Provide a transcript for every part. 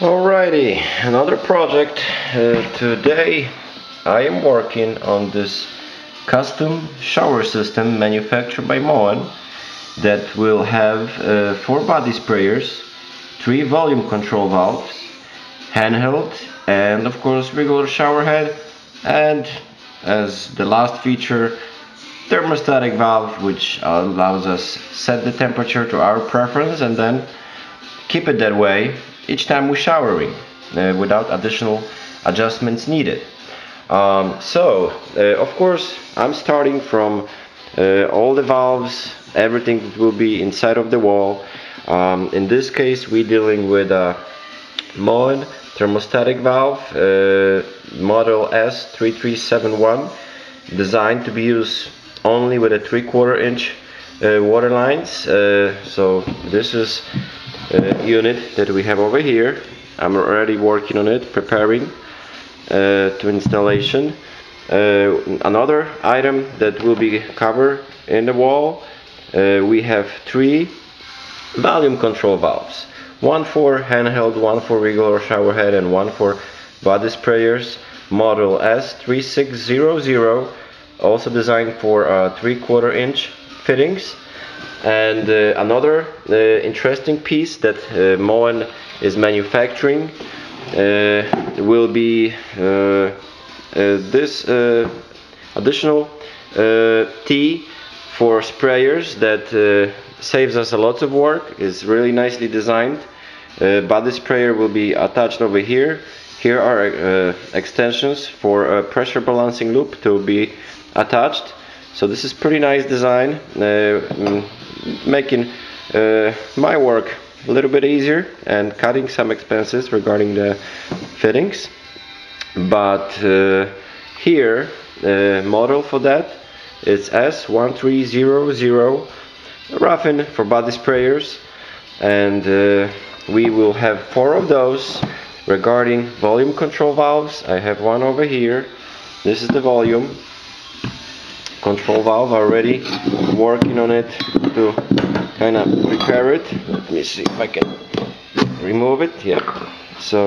Alrighty, another project. Uh, today I am working on this custom shower system manufactured by Moen that will have uh, four body sprayers, three volume control valves, handheld and of course regular shower head and as the last feature thermostatic valve which allows us set the temperature to our preference and then keep it that way each time we're showering uh, without additional adjustments needed. Um, so, uh, of course, I'm starting from uh, all the valves, everything that will be inside of the wall. Um, in this case, we're dealing with a Moen thermostatic valve, uh, model S3371, designed to be used only with a 3 quarter inch uh, water lines. Uh, so this is uh, unit that we have over here. I'm already working on it, preparing uh, to installation. Uh, another item that will be covered in the wall, uh, we have three volume control valves. One for handheld, one for regular shower head, and one for body sprayers. Model S3600, also designed for uh, 3 quarter inch fittings. And uh, another uh, interesting piece that uh, Moen is manufacturing uh, will be uh, uh, this additional T for sprayers that saves us a lot of work. It's really nicely designed. body sprayer will be attached over here. Here are extensions for a pressure balancing loop to be attached so this is pretty nice design uh, mm, making uh, my work a little bit easier and cutting some expenses regarding the fittings. But uh, here the model for that is S1300 rough-in for body sprayers. And uh, we will have four of those regarding volume control valves. I have one over here. This is the volume control valve already working on it to kind of repair it. Let me see if I can remove it yeah. So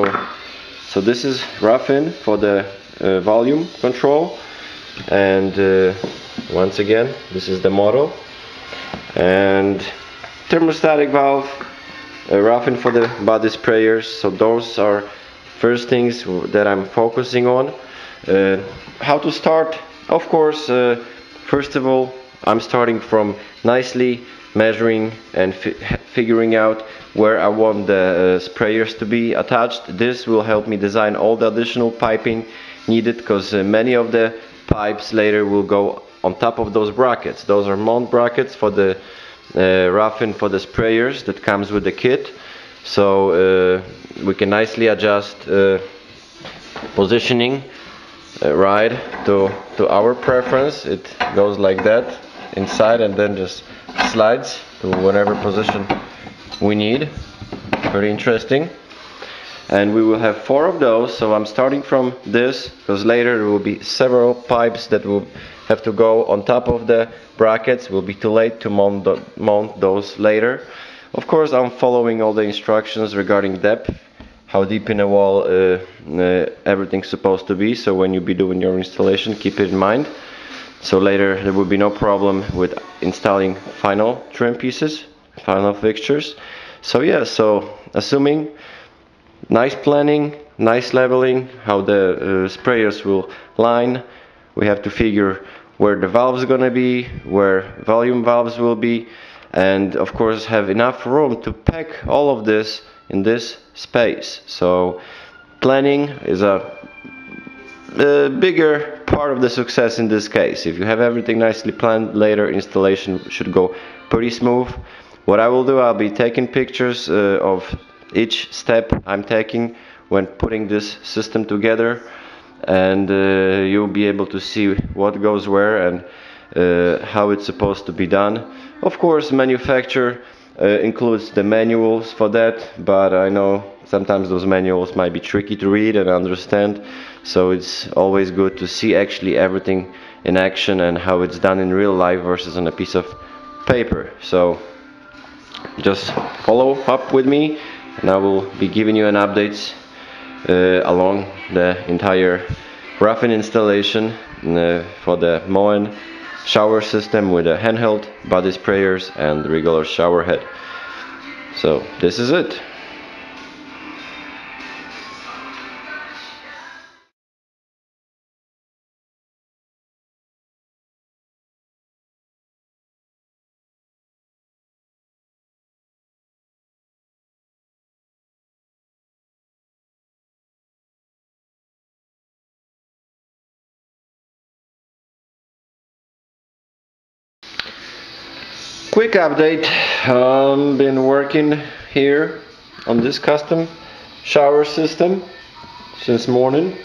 so this is rough-in for the uh, volume control. And uh, once again this is the model. And thermostatic valve uh, rough-in for the body sprayers. So those are first things that I'm focusing on. Uh, how to start? Of course uh, First of all, I'm starting from nicely measuring and fi figuring out where I want the uh, sprayers to be attached. This will help me design all the additional piping needed because uh, many of the pipes later will go on top of those brackets. Those are mount brackets for the uh, rough-in for the sprayers that comes with the kit. So uh, we can nicely adjust uh, positioning uh, ride to to our preference. It goes like that inside and then just slides to whatever position we need. Very interesting. And we will have four of those so I'm starting from this because later there will be several pipes that will have to go on top of the brackets. Will be too late to mount, mount those later. Of course I'm following all the instructions regarding depth how deep in a wall uh, uh, everything's supposed to be. So when you be doing your installation keep it in mind. So later there will be no problem with installing final trim pieces final fixtures. So yeah so assuming nice planning nice leveling how the uh, sprayers will line. We have to figure where the valves are gonna be where volume valves will be and of course have enough room to pack all of this in this space. So planning is a, a, bigger part of the success in this case. If you have everything nicely planned, later installation should go pretty smooth. What I will do, I'll be taking pictures uh, of each step I'm taking when putting this system together and uh, you'll be able to see what goes where and uh, how it's supposed to be done. Of course, manufacture uh, includes the manuals for that, but I know sometimes those manuals might be tricky to read and understand, so it's always good to see actually everything in action and how it's done in real life versus on a piece of paper. So just follow up with me and I will be giving you an update uh, along the entire roughing installation uh, for the Moen shower system with a handheld body sprayers and regular shower head. So this is it. Quick update. Um, been working here on this custom shower system since morning.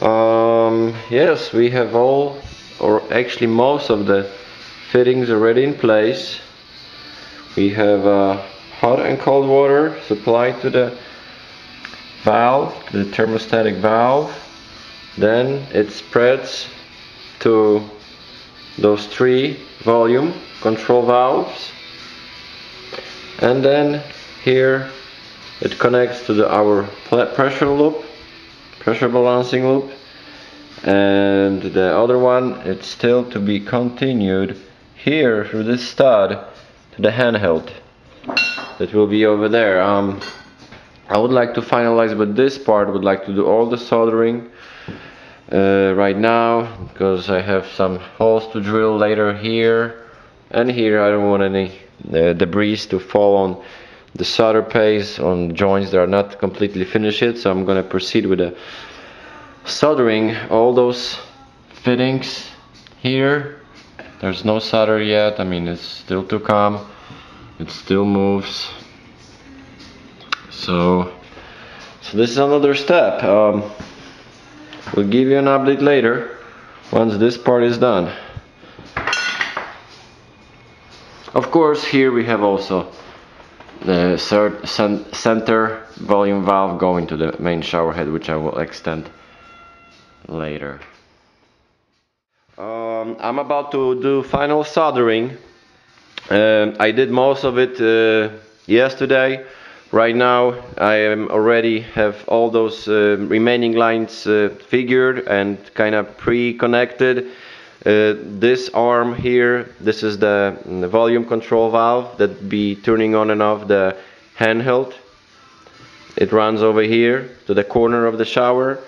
Um, yes we have all or actually most of the fittings already in place. We have uh, hot and cold water supplied to the valve the thermostatic valve. Then it spreads to those three volume control valves. And then here it connects to the our pressure loop pressure balancing loop. And the other one it's still to be continued here through this stud to the handheld. That will be over there. Um, I would like to finalize with this part would like to do all the soldering uh, right now because I have some holes to drill later here and here. I don't want any uh, debris to fall on the solder paste on joints that are not completely finished yet so I'm gonna proceed with the soldering. All those fittings here there's no solder yet. I mean it's still to come. It still moves. So so this is another step. Um, we'll give you an update later once this part is done Of course, here we have also the center volume valve going to the main shower head, which I will extend later. Um, I'm about to do final soldering. Um, I did most of it uh, yesterday. Right now I am already have all those uh, remaining lines uh, figured and kind of pre-connected. Uh, this arm here, this is the, the, volume control valve that be turning on and off the handheld. It runs over here to the corner of the shower.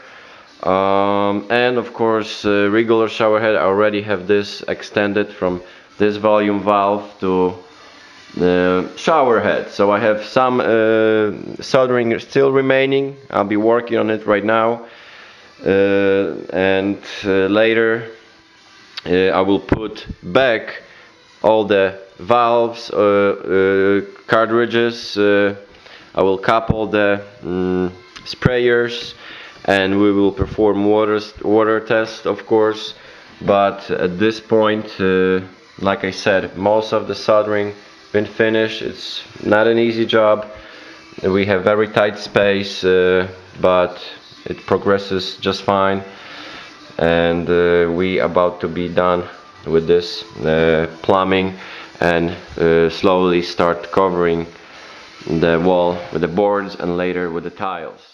Um, and of course, uh, regular shower head, I already have this extended from this volume valve to the shower head. So I have some uh, soldering still remaining. I'll be working on it right now. Uh, and uh, later uh, I will put back all the valves, uh, cartridges, I will couple the um, sprayers and we will perform water, water test of course but at this point like I said most of the soldering been finished. It's not an easy job. We have very tight space uh, but it progresses just fine. And uh, we about to be done with this uh, plumbing and uh, slowly start covering the wall with the boards and later with the tiles